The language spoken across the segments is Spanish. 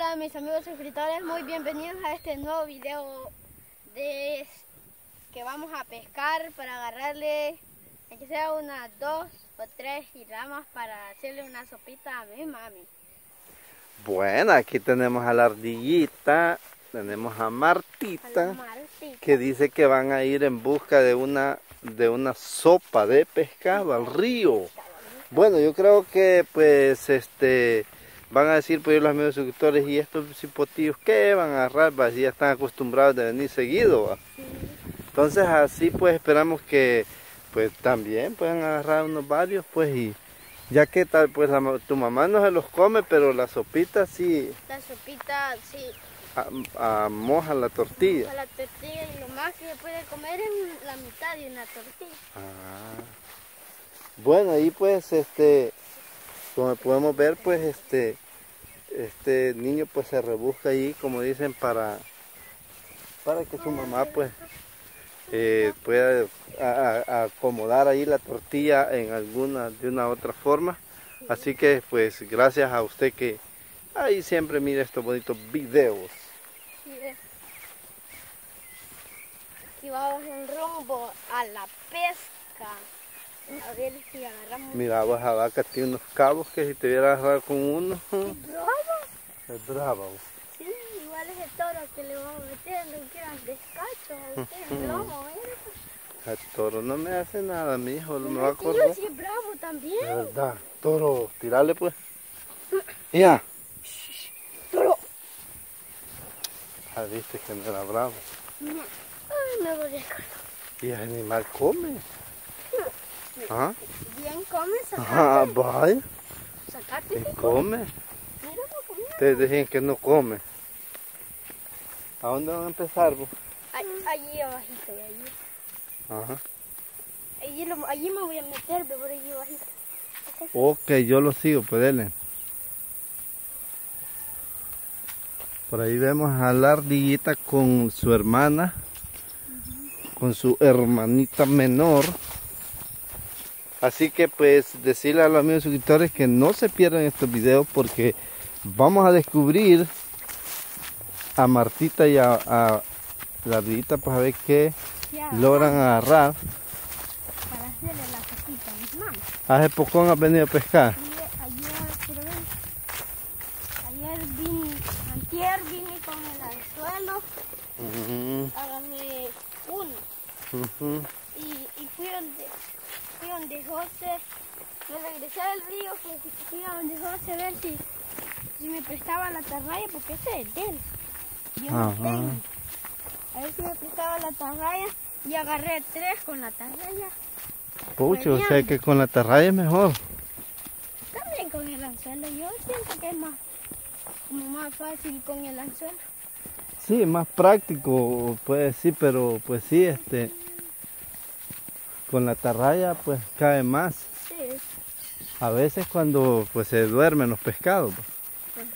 Hola mis amigos suscriptores, muy bienvenidos a este nuevo video de que vamos a pescar para agarrarle, que sea unas dos o tres ramas para hacerle una sopita a mi mami. Bueno, aquí tenemos a la ardillita, tenemos a Martita, que dice que van a ir en busca de una, de una sopa de pescado al río. Bueno, yo creo que pues este van a decir pues los amigos suscriptores y estos cipotillos que van a agarrar, pues, ya están acostumbrados de venir seguido. Entonces así pues esperamos que pues también puedan agarrar unos varios pues y ya que tal pues tu mamá no se los come pero la sopita sí. La sopita sí. A, moja la tortilla. la tortilla y lo más que se puede comer es la mitad de una tortilla. Ah. Bueno ahí pues este como podemos ver pues este este niño pues se rebusca ahí como dicen para para que su mamá pues eh, pueda acomodar ahí la tortilla en alguna de una otra forma. Así que pues gracias a usted que ahí siempre mira estos bonitos videos. Y vamos en rumbo a la pesca a ver si agarramos. Mira, vas a vaca tiene unos cabos que si te hubiera agarrado con uno. ¿Es bravo? Es bravo. Sí, igual es el toro que le vamos a meter, no quieran descacho, usted es bravo, El toro no me hace nada, mi hijo, no me va a correr. Yo sí es bravo también. De verdad, toro, tirale pues. Ya. Toro. Ah, viste que no era bravo. Ay, me voy a Y el animal come. ¿Ah? Bien come, sacate. Ah, vaya. Sacate. come. Ustedes dicen que no come. ¿A dónde van a empezar vos? Allí abajito, allí. Ajá. Allí, lo, allí me voy a meter, por allí abajito. Ok, yo lo sigo, pues denle. Por ahí vemos a la ardillita con su hermana, con su hermanita menor. Así que pues decirle a los amigos suscriptores que no se pierdan estos videos porque vamos a descubrir a Martita y a, la ardillita pues a ver qué logran agarrar. Para hacerle la cosita a mis manos. ¿Hace poco han venido a pescar? ayer, ver. Ayer vine, antier vine con el anzuelo. Uh Agarré uno. y, y fui donde fui donde José, regresé al río, fui a donde José a ver si, si me prestaba la tarraya, porque ese es de él. Yo no tengo. A ver si me prestaba la tarraya y agarré tres con la tarraya. Pucho, o sea que con la tarraya es mejor. También con el anzuelo, yo siento que es más, como más fácil con el anzuelo. Sí, más práctico, puede decir, pero pues sí, este con la tarraya pues cae más. A veces cuando pues se duermen los pescados. Pues.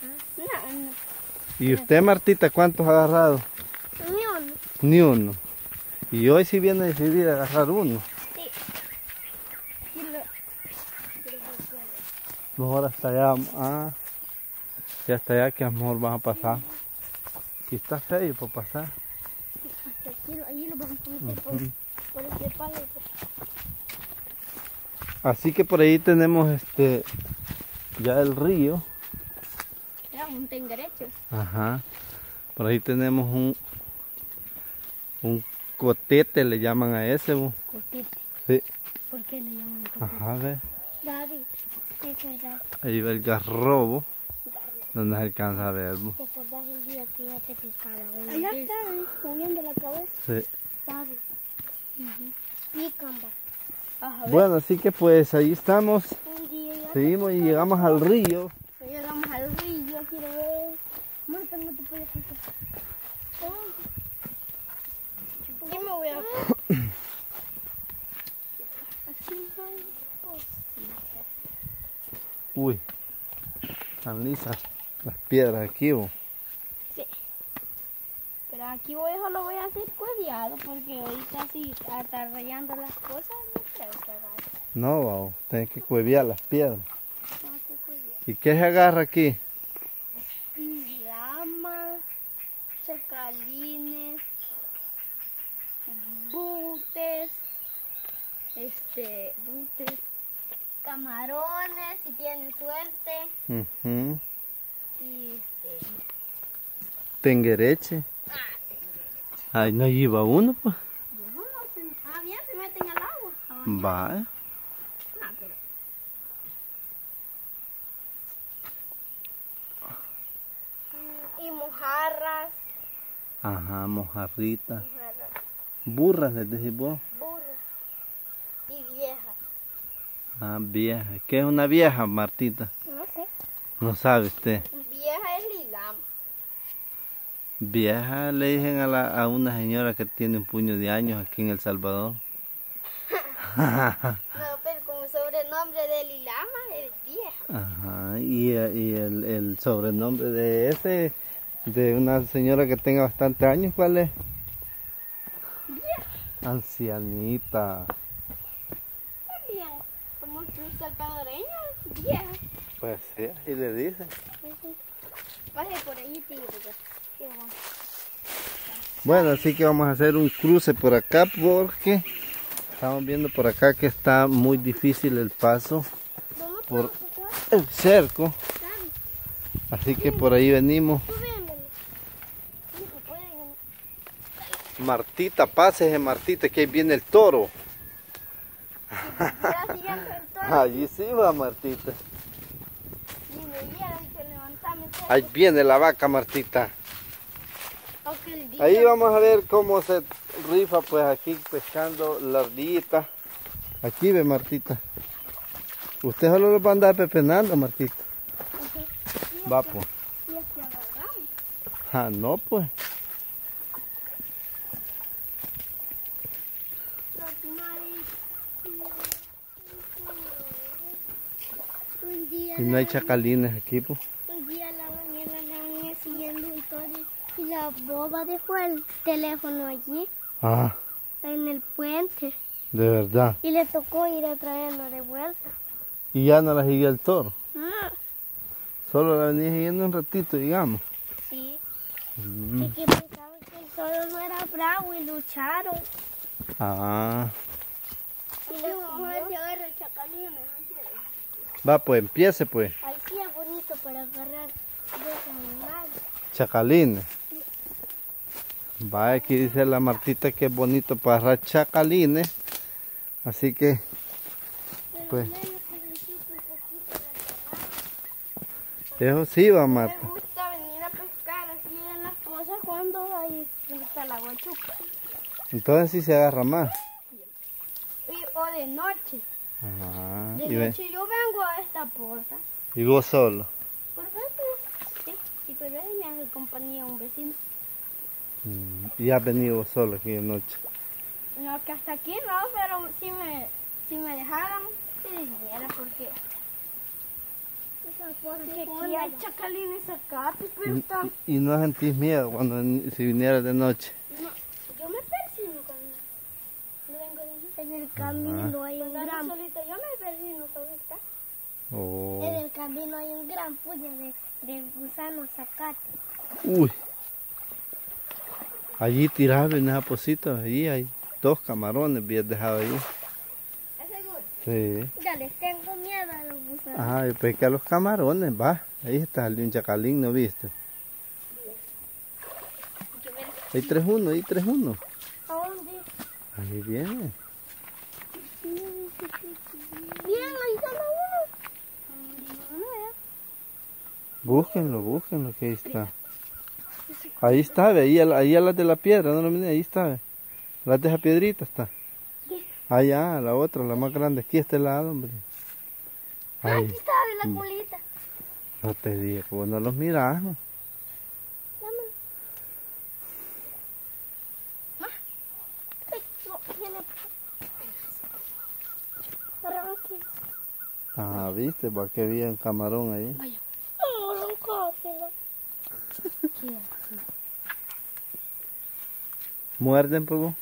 ¿Y usted Martita cuántos ha agarrado? Ni uno. Ni uno. Y hoy sí viene decidir a agarrar uno. Sí. Mejor hasta allá. Ah, y hasta allá que a lo mejor van a pasar. Y está feo para pasar. Hasta aquí, ahí lo vamos a por, por este palo. Así que por ahí tenemos este ya el río. Ya, un tengerecho. Ajá. Por ahí tenemos un un cotete le llaman a ese. Cotete. Sí. ¿Por qué le llaman cotete? Ajá, ve. David, ¿qué verdad? Ahí va el garrobo. No nos alcanza a ver. ¿Te acordás el día que ya te picaba? Allá está, moviendo la cabeza. Sí. David. Uh bueno, así que pues ahí estamos. Seguimos y llegamos al río. Llegamos al río, quiero ver. Marta, no te puedes hacer. Aquí me voy a... Así Uy, están lisas las piedras aquí. Sí. Pero aquí voy, solo voy a hacer cuidado porque ahorita sí está rayando las cosas. No, vamos, tenés que cueviar las piedras. ¿Y qué se agarra aquí? La chacalines, butes, este, butes, camarones, si tienen suerte, Ujú. y este, Tenguereche. ah, Ay, no lleva uno, pues. no, no se- ah, bien, se meten al agua. a bañar. Va. Pero Mm, y mojarras, Ajá, mojarrita. mojarras, Burras, les decís vos. burras y viejas. Ah, vieja. ¿Qué es una vieja, Martita? No sé. No sabe usted. Vieja es lilama. Vieja le dicen a, la, a una señora que tiene un puño de años aquí en El Salvador. No, pero como sobrenombre de lilama es vieja. Ajá, y, y el, el sobrenombre de ese, de una señora que tenga bastante años, ¿cuál es? Vieja. Ancianita. También. Como un salvadoreño, vieja. Pues sí, así le dicen. Baje por ahí, tío. porque-. Bueno, así que vamos a hacer un cruce por acá porque estamos viendo por acá que está muy difícil el paso ¿Vamos por el cerco. Así que por ahí venimos. Martita, pásese Martita, que ahí viene el toro. Allí sí va Martita. Ahí viene la vaca Martita. Ahí vamos a ver cómo se rifa pues aquí pescando la ardillita. Aquí ve Martita. Usted solo lo va a andar pepenando Martita. Va pues. Y es que agarramos. Ah, no pues. Y no hay chacalines aquí pues. un día la mañana la venía siguiendo un toro y la teléfono allí Ah, en el puente de verdad. y le tocó ir a traerlo de vuelta. Y ya no la siguió el toro. Ah, Solo la venía siguiendo un ratito, digamos. sí. Mm. Y que pensaban que el toro no era bravo y lucharon. Ah. Y agarra el chacalín. Va pues, empiece pues. Ahí sí es bonito para agarrar de ese animal. Chacalines. Va, aquí dice la Martita que es bonito para chacalines. Así que, Pues. eso sí va Me Marta. gusta venir a pescar así en las cosas cuando ahí está la guachuca. Entonces sí se agarra más. Y, o de noche. Ah, De noche yo vengo a esta puerta. y vos solo. Por ejemplo, sí, pero ahí me hace compañía un vecino. Mm, Y has venido solo aquí de noche. No, que hasta aquí no, pero si me, si me dejaran, si viniera porque... Porque aquí hay chacalines acá, pero está... Y, y no sentís miedo cuando si vinieras de noche. No, yo me persino cuando no vengo de noche. En el camino hay un gran... Solito, yo me persino, ¿sabes qué? Oh. En el camino hay un gran puño de, de gusanos zacate. Uy. Allí tirado en esa posita, allí hay dos camarones bien dejado ahí. ¿Es seguro? Sí. Ya les tengo miedo a los gusanos. Ajá, y pesca los camarones, va. Ahí está el de un chacalín, ¿no viste? Hay tres uno, hay tres uno. a dónde. Ahí viene. Bien, ahí está uno. Búsquenlo, búsquenlo, que ahí está. Ahí está, ve, ahí, a- ahí a las de la piedra, no lo miré, ahí está. ve. Las de esa piedrita está. Allá, la otra, la más grande, aquí a este lado, hombre. Ahí, Aquí está de la colita. no te digo, vos no los mirás. ¿no? Arranque. Ah, viste, va que había un camarón ahí. Vaya. No, no, cógelo. Muerden, pues vos.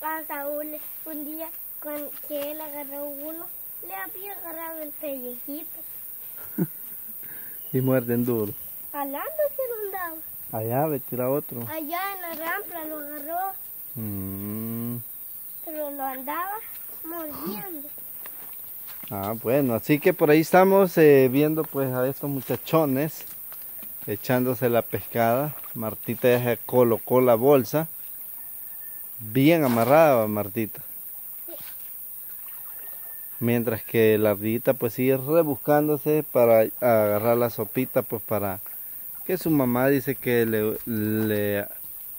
A Saúl un día con que él agarró uno, le había agarrado el pellejito. Y muerden duro. Alando se lo andaba. Allá, ve, tira otro. Allá en la rampla lo agarró. Mm. Pero lo andaba mordiendo. Ah, bueno, así que por ahí estamos eh, viendo pues a estos muchachones echándose la pescada. Martita ya se colocó la bolsa. Bien amarrada, Martita. Mientras que la ardillita pues sigue rebuscándose para agarrar la sopita pues para que su mamá dice que le, le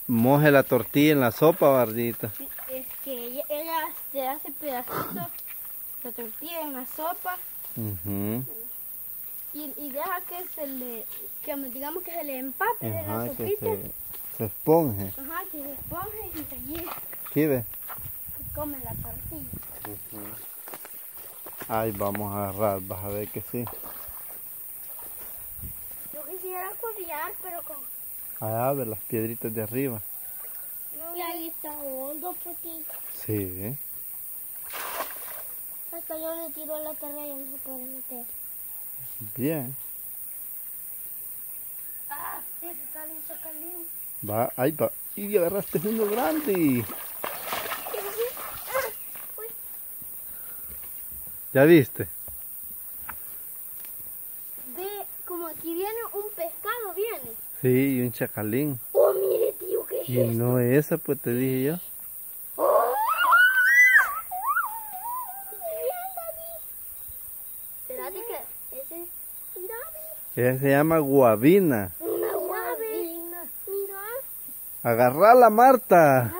moje la tortilla en la sopa, ardillita. Es que ella, ella se hace pedacitos la tortilla en la sopa y, y deja que se le, que digamos que se le empape de la sopita. Se, se esponje. Ajá, que se esponje y se lleve, ¿Sí ve? que come la tortilla. Ay, vamos a agarrar, vas a ver que sí. Yo quisiera codear, pero con... Allá ver las piedritas de arriba. y ahí está hondo, porque Sí. hasta yo le tiro la tierra y no se puede meter. Bien. Ah, sí, sacalín, sacalín. Va, ahí va. Y agarraste uno grande. ¿Ya viste? ve, como aquí viene un pescado, viene. Sí, y un chacalín. Oh, mire, tío, ¿qué es Y no esa, pues te dije yo. ¡Oh! Bien, David. Espérate que ese... Mira, David. Ella se llama guabina. Agarrala, Marta.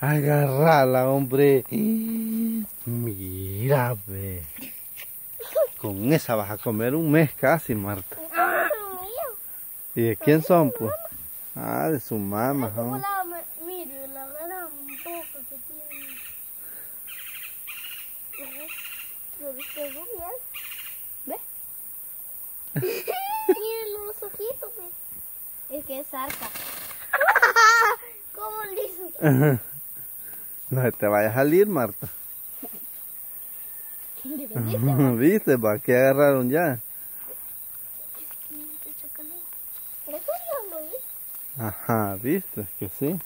Agarrala, hombre. Mira, ve. Con esa vas a comer un mes casi, Marta. ¿Y de quién son, pues? Ah, de su mamá. ¿no? ¿Ve? Miren los ojitos, ve. Es que es arca. ¿Cómo liso? No te vaya a salir, Marta. ¿Viste? ¿Para qué agarraron ya? Hice. Ajá, viste que sí.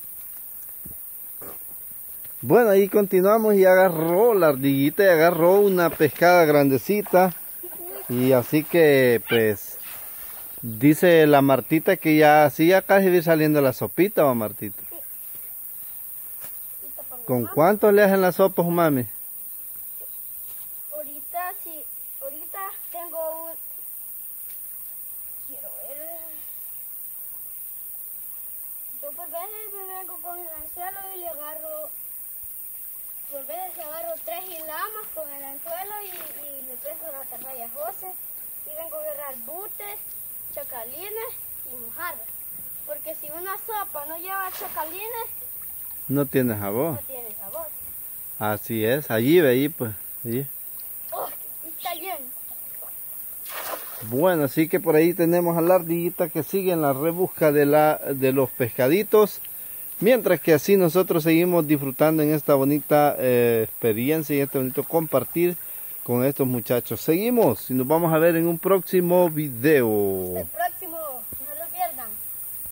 Bueno, ahí continuamos y agarró la ardillita y agarró una pescada grandecita. Y así que, pues, dice la Martita que ya, sí, ya casi vi saliendo la sopita, va Martita. ¿Con cuántos le hacen la sopa, su mami? Ahorita sí, ahorita tengo un... Quiero ver... Yo por veces me vengo con el anzuelo y le agarro... Por veces agarro tres hilamas con el anzuelo y, y le preso la atarraya José. Y vengo a agarrar butes, chacalines y mojarras. Porque si una sopa no lleva chacalines, No tiene sabor. no tiene sabor. Así es, allí ve ahí, pues. allí. ¡Oh! Está lleno. Bueno, así que por ahí tenemos a la ardillita que sigue en la rebusca de, la, de los pescaditos. Mientras que así nosotros seguimos disfrutando en esta bonita eh, experiencia y este bonito compartir con estos muchachos. Seguimos y nos vamos a ver en un próximo video.